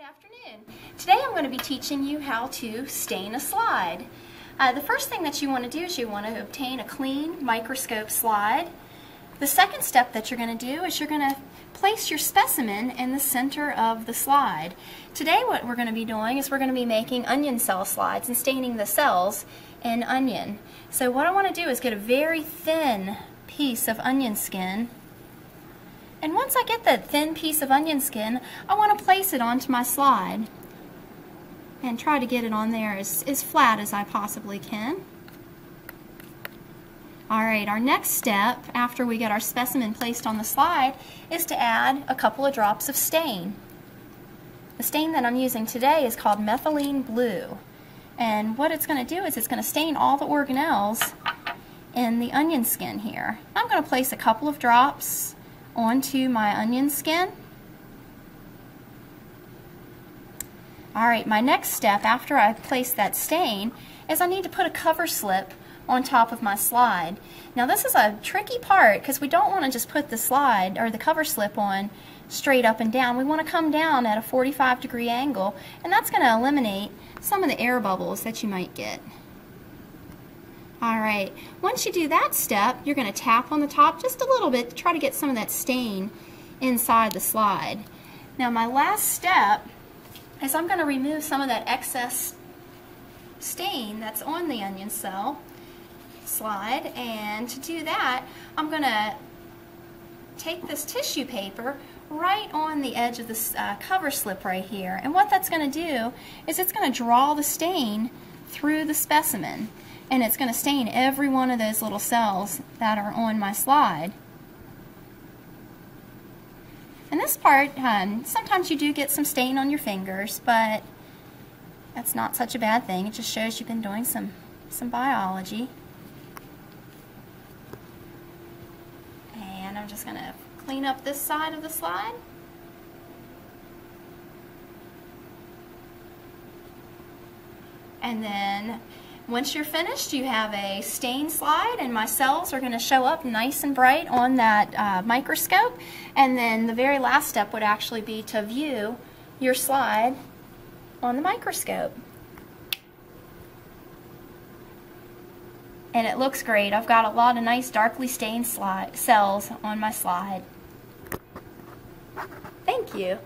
Good afternoon. Today I'm going to be teaching you how to stain a slide. Uh, the first thing that you want to do is you want to obtain a clean microscope slide. The second step that you're going to do is you're going to place your specimen in the center of the slide. Today what we're going to be doing is we're going to be making onion cell slides and staining the cells in onion. So what I want to do is get a very thin piece of onion skin and once I get that thin piece of onion skin, I want to place it onto my slide and try to get it on there as, as flat as I possibly can. Alright, our next step after we get our specimen placed on the slide is to add a couple of drops of stain. The stain that I'm using today is called methylene blue. And what it's going to do is it's going to stain all the organelles in the onion skin here. I'm going to place a couple of drops onto my onion skin. Alright, my next step after I place that stain is I need to put a cover slip on top of my slide. Now this is a tricky part because we don't want to just put the slide or the cover slip on straight up and down. We want to come down at a 45 degree angle and that's going to eliminate some of the air bubbles that you might get. Alright, once you do that step, you're going to tap on the top just a little bit to try to get some of that stain inside the slide. Now my last step is I'm going to remove some of that excess stain that's on the onion cell slide and to do that I'm going to take this tissue paper right on the edge of this uh, cover slip right here and what that's going to do is it's going to draw the stain through the specimen and it's going to stain every one of those little cells that are on my slide. And this part, um, sometimes you do get some stain on your fingers, but that's not such a bad thing. It just shows you've been doing some, some biology. And I'm just going to clean up this side of the slide. And then once you're finished, you have a stain slide and my cells are going to show up nice and bright on that uh, microscope. And then the very last step would actually be to view your slide on the microscope. And it looks great. I've got a lot of nice darkly stained cells on my slide. Thank you.